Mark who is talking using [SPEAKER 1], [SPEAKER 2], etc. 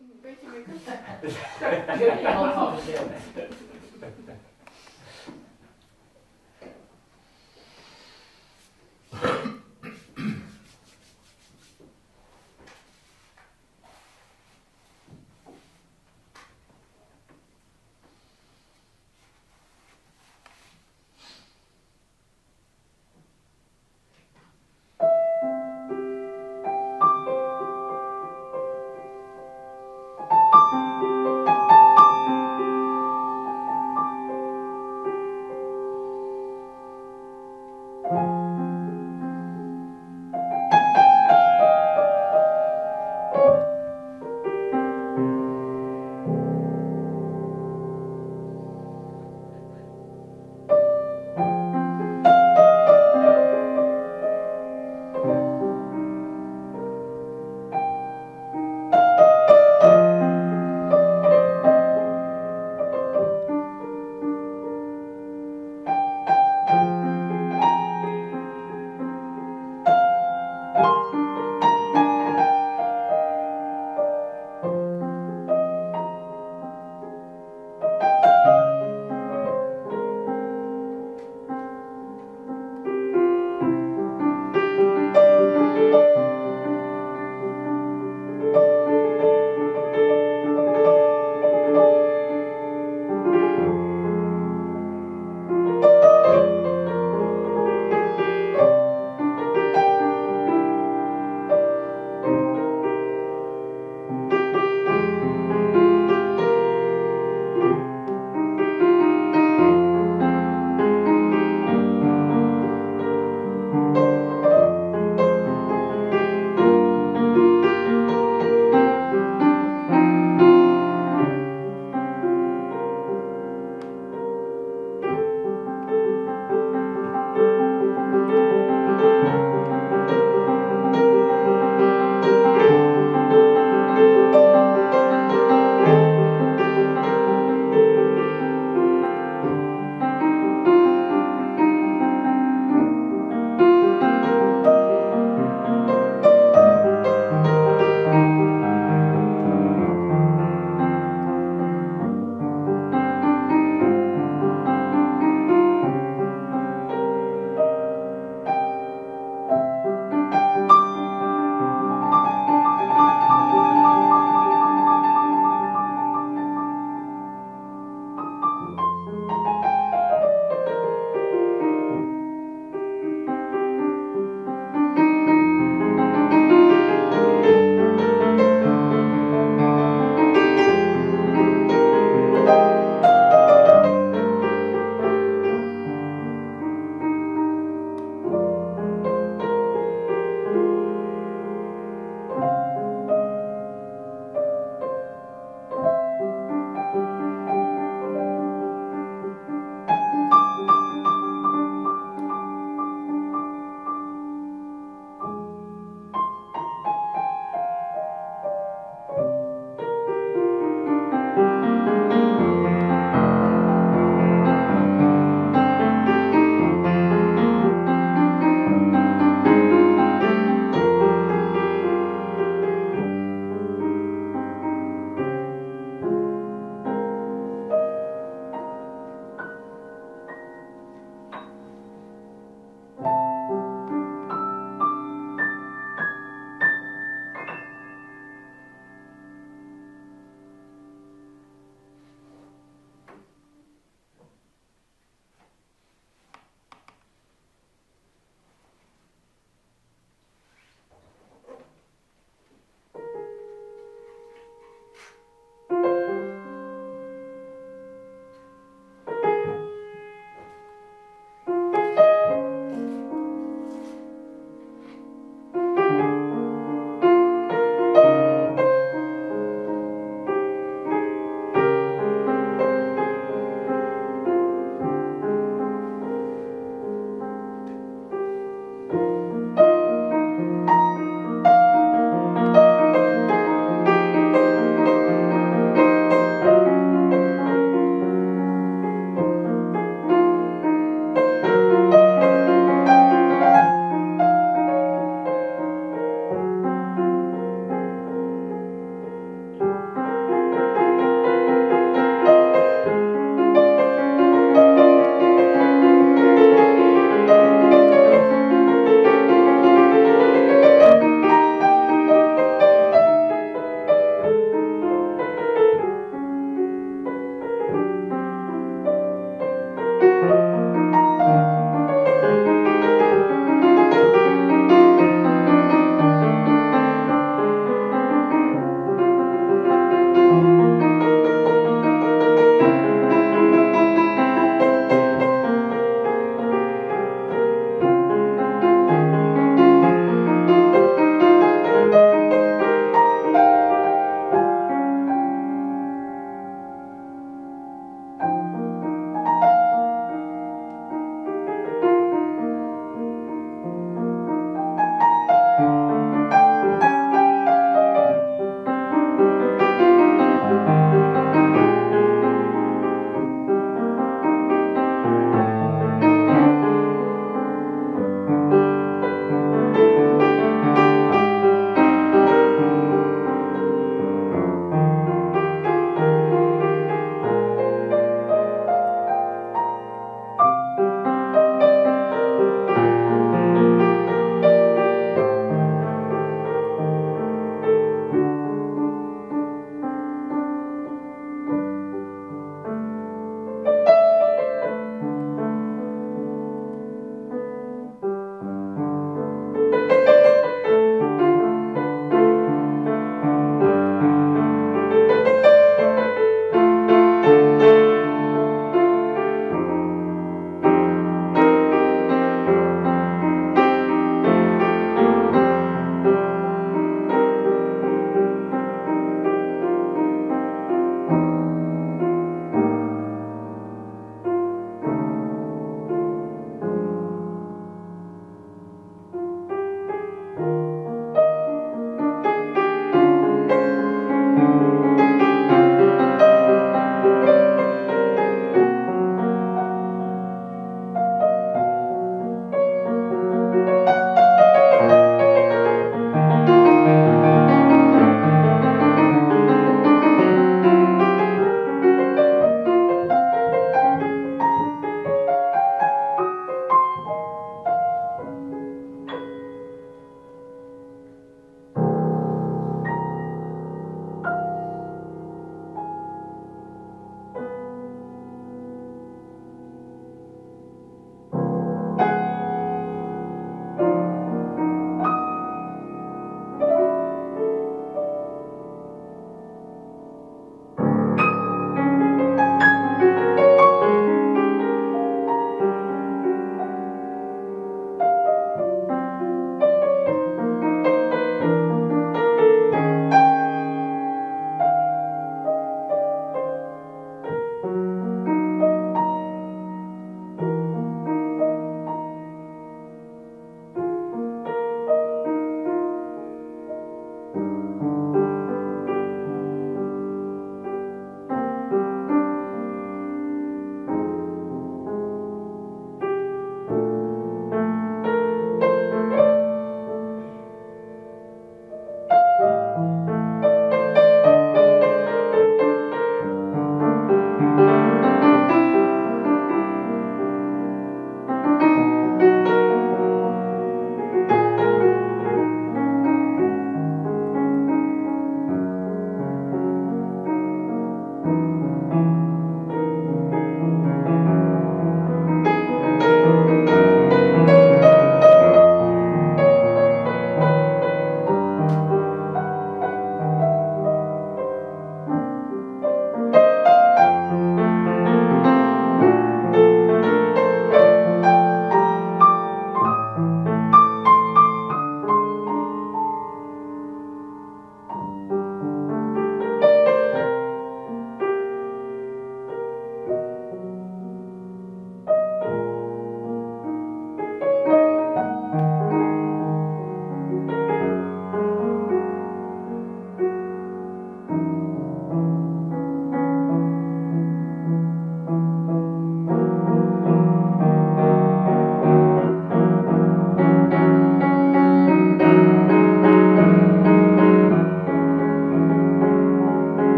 [SPEAKER 1] Een beetje make-up.